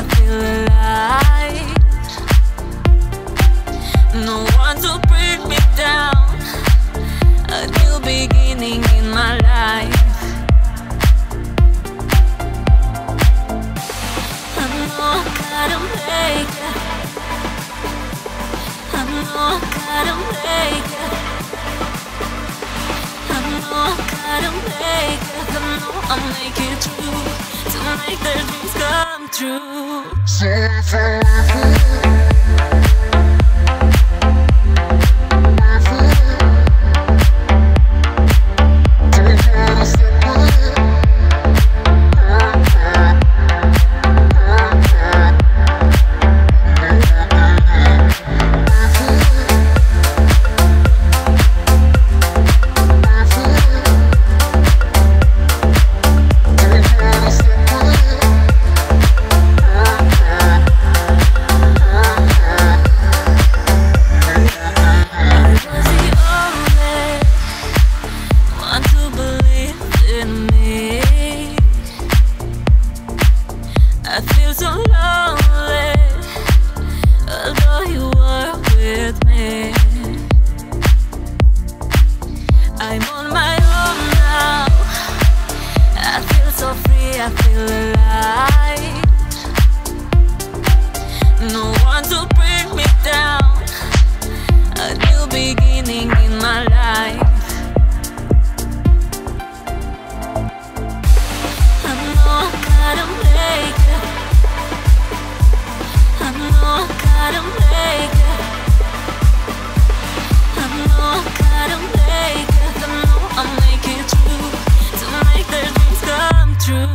I feel alive. No one to bring me down. A new beginning in my life. I know I gotta make it. I know I gotta make it. I know I gotta make it. Make their dreams come true. To bring me down. A new beginning in my life. I know I gotta make it. I know I gotta make it. I know I gotta make it. I know I'll make it through to make their dreams come true.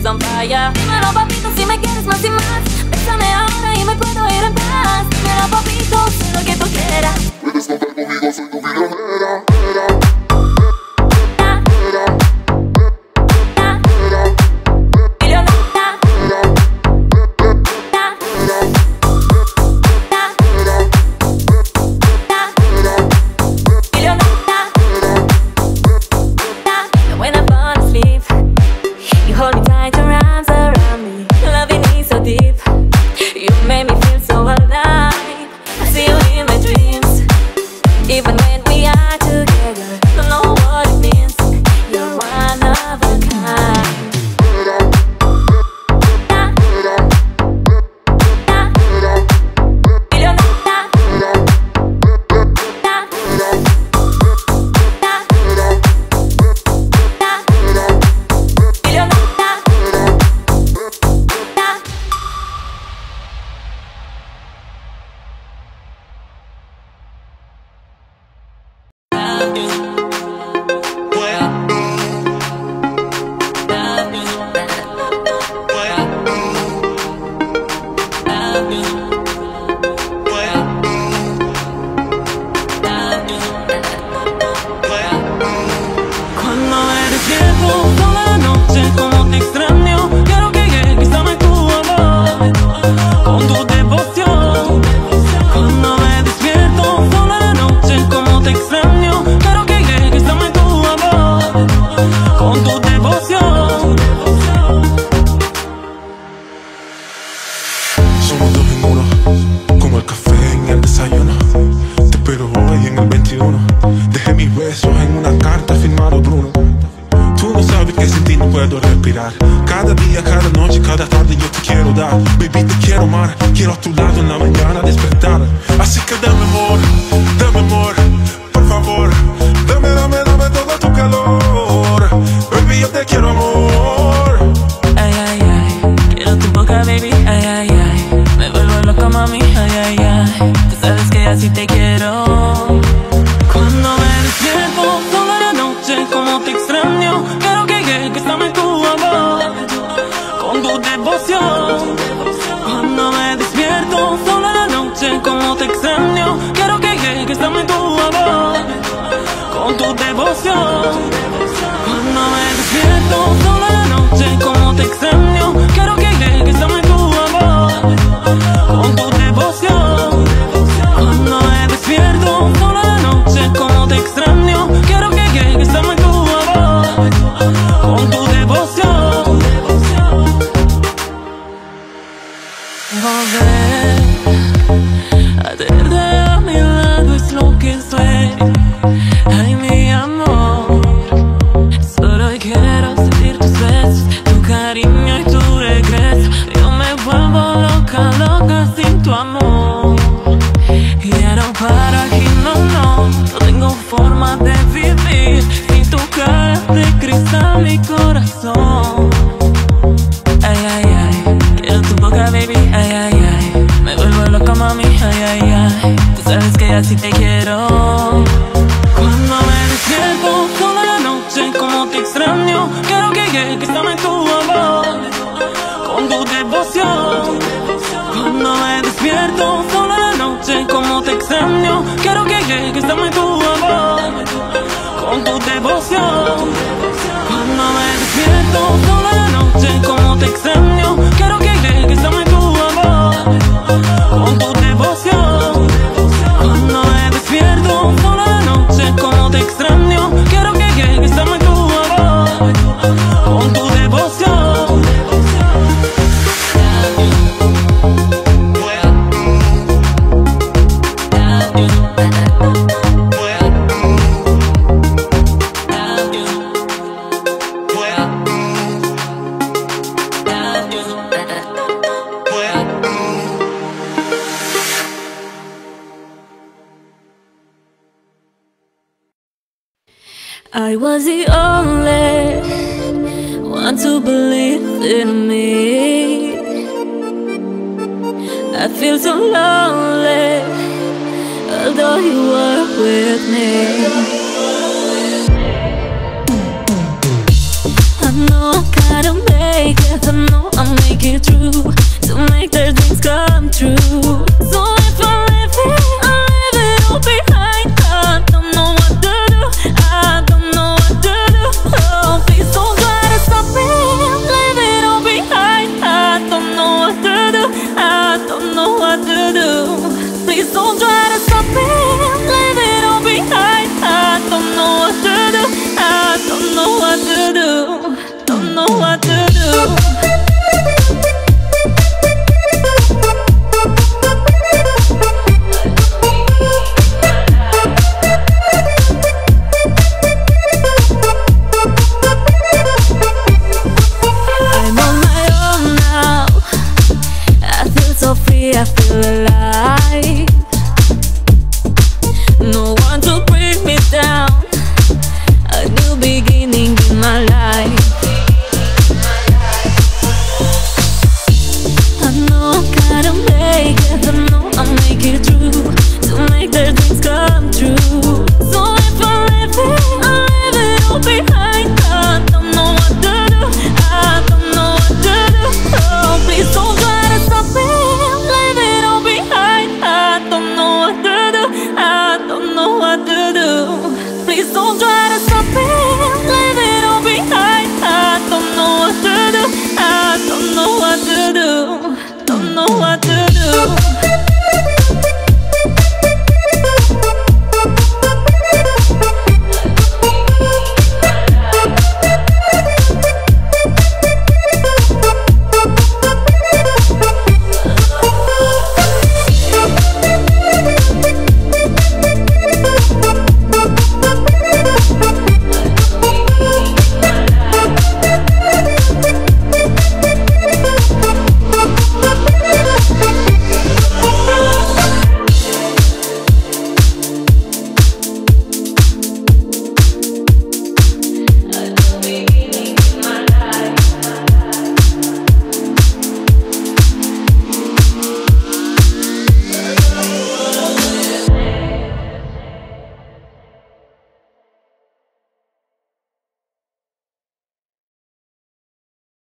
is on fire. Dímelo papito si me quieres más y más. Bésame ahora y me puedo ir en paz. Dímelo papito, sé lo que tú quieras. Puedes contar conmigo, soy tu vida, love you. devoción. Cuando me despierto sola noche, como te extraño. Quiero que llegues, dame tu amor, con tu devoción. Cuando me despierto. Feel so lonely, although you were with me. I know I gotta make it, I know I'll make it through to make their dreams come true. Stop leave it all behind. I don't know what to do, I don't know what to do, don't know what to do.